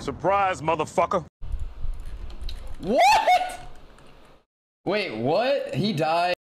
Surprise, motherfucker. What? Wait, what? He died.